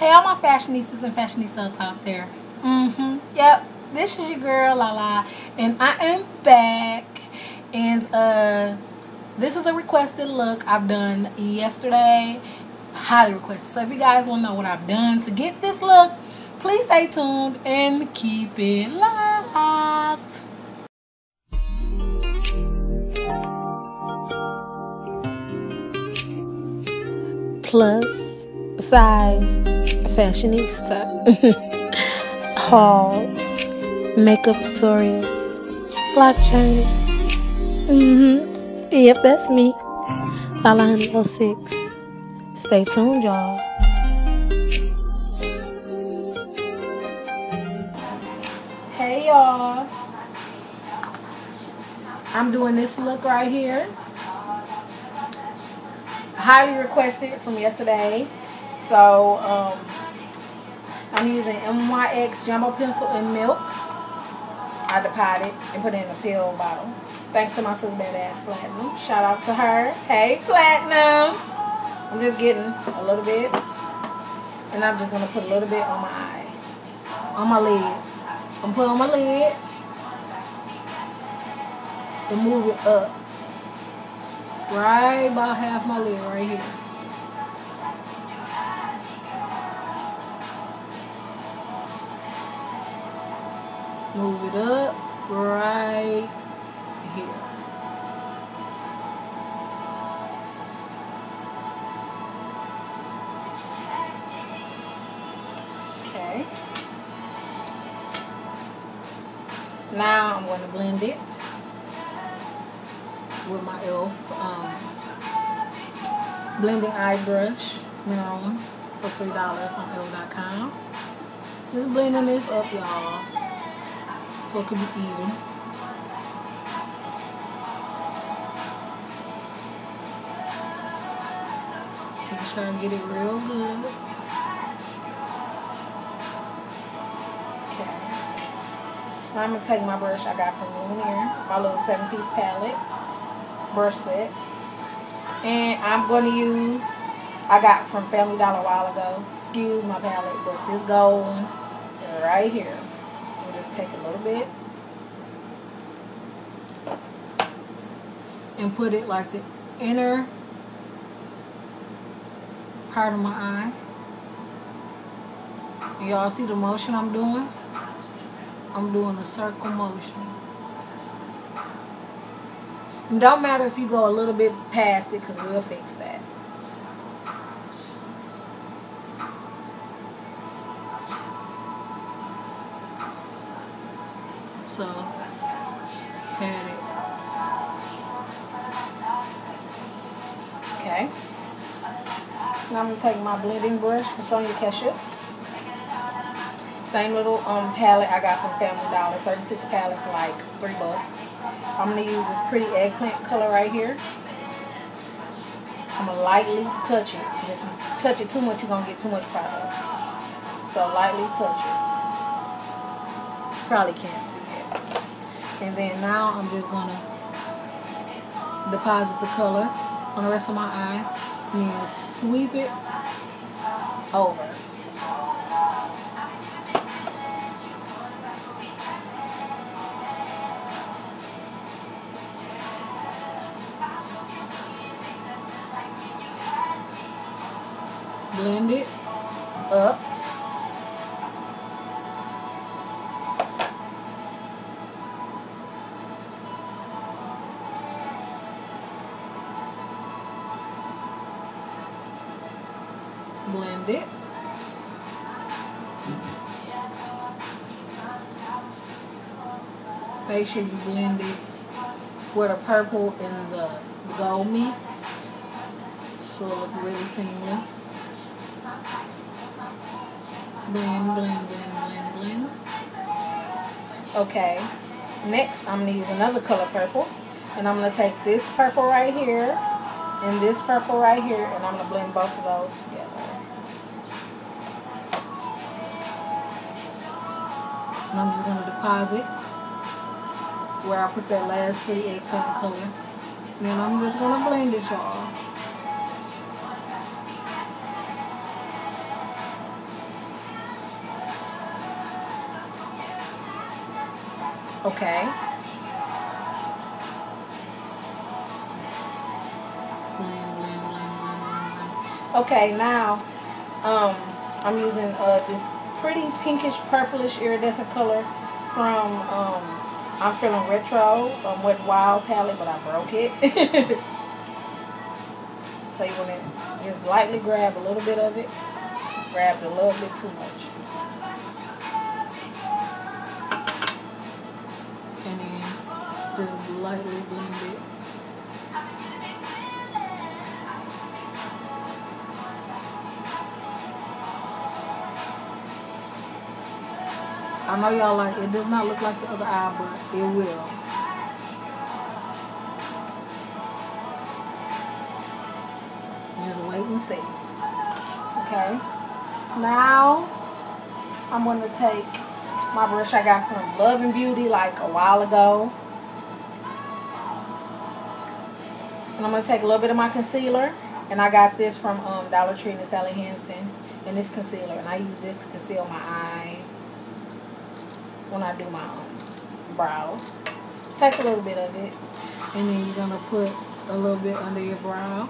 Hey, all my fashionistas and fashionistos out there. Mm-hmm. Yep. This is your girl, Lala. And I am back. And uh this is a requested look I've done yesterday. Highly requested. So if you guys want to know what I've done to get this look, please stay tuned and keep it locked. Plus sized fashionista. Hauls, makeup tutorials, block journey. Mm-hmm. Yep, that's me. Lala 06. Stay tuned, y'all. Hey, y'all. I'm doing this look right here. Highly requested from yesterday. So, um, I'm using NYX Jumbo Pencil in Milk. I depoted it and put it in a pill bottle. Thanks to my sister Badass Platinum. Shout out to her. Hey, Platinum. I'm just getting a little bit. And I'm just going to put a little bit on my eye. On my lid. I'm putting on my lid. And move it up. Right about half my lid right here. Right here. Okay. Now I'm going to blend it with my e.l.f. Um, blending eye brush, mineral for $3 on e.l.f.com. Just blending this up, y'all, so it sure I get it real good. Now I'm going to take my brush I got from Lumiere, my little 7-piece palette, brush set. And I'm going to use, I got from Family Dollar a while ago. Excuse my palette, but this gold right here. Take a little bit. And put it like the inner part of my eye. Y'all see the motion I'm doing? I'm doing a circle motion. And don't matter if you go a little bit past it because we'll fix that. Okay. Now I'm going to take my blending brush from Sonia Kashuk. Same little um palette I got from Family Dollar, 36 palette for like three bucks. I'm gonna use this pretty eggplant color right here. I'm gonna lightly touch it. If you touch it too much, you're gonna get too much product. So lightly touch it. Probably can't see it. And then now I'm just gonna deposit the color on the rest of my eye and then sweep it over. blend it up. Blend it. Make sure you blend it where the purple and the gold meet. So it looks really seamless. Blend, blend, blend, blend, blend. Okay. Next, I'm going to use another color purple. And I'm going to take this purple right here and this purple right here. And I'm going to blend both of those together. And I'm just going to deposit where I put that last three egg color. And then I'm just going to blend it, y'all. Okay. Okay, now um, I'm using uh, this pretty pinkish purplish iridescent color from um, I'm feeling retro um, Wet n Wild palette, but I broke it. so you want to just lightly grab a little bit of it. Grab a little bit too much. And then just lightly blend it. I know y'all like it does not look like the other eye, but it will. Just wait and see. Okay. Now I'm going to take my brush I got from Love and Beauty like a while ago. And I'm going to take a little bit of my concealer. And I got this from um, Dollar Tree and Sally Hansen. And this concealer. And I use this to conceal my eye when I do my um, brows. Just take a little bit of it. And then you're gonna put a little bit under your brow.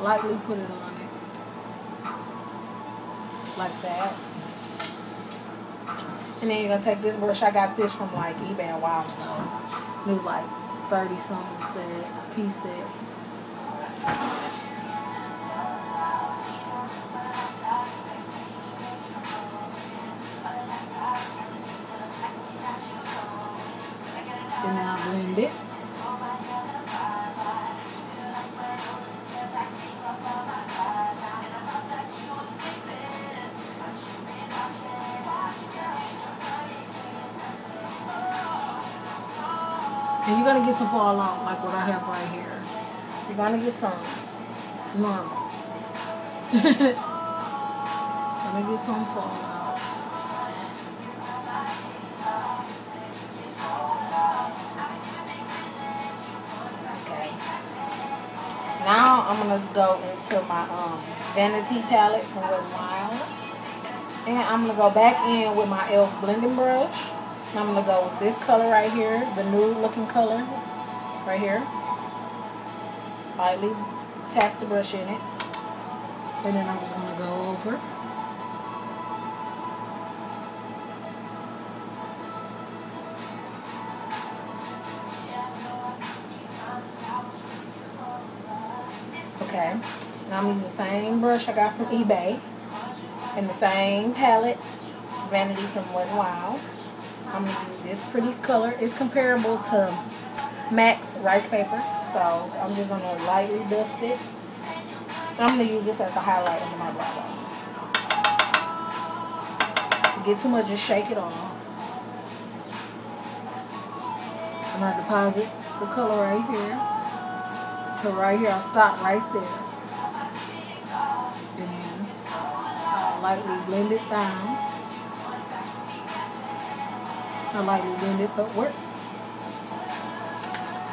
Lightly put it on it. like that. And then you're gonna take this brush. I got this from like eBay a while ago. It was like 30 something set, piece set. And you're gonna get some fall out like what I have right here. You're gonna get some. Normal. gonna get some fall. I'm gonna go into my um vanity palette from Wet n Wild. And I'm gonna go back in with my e.l.f. blending brush. And I'm gonna go with this color right here, the nude looking color right here. Lightly tap the brush in it. And then I'm just gonna go over. Now I'm using the same brush I got from eBay. And the same palette, Vanity from Wet n Wild. I'm going to use this pretty color. It's comparable to MAC's rice paper. So I'm just going to lightly dust it. I'm going to use this as a highlight under my brow bone. Get too much, just shake it off. And I deposit the color right here. So right here, I'll stop right there. Lightly blend it down. I lightly blend it upward.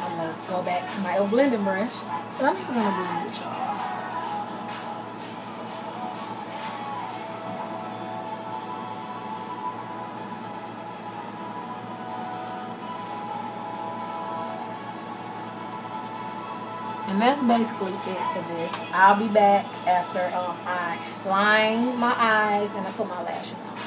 I'm going to go back to my old blending brush. But I'm just gonna blend it, y'all. And that's basically it for this. I'll be back after um, I line my eyes and I put my lashes on.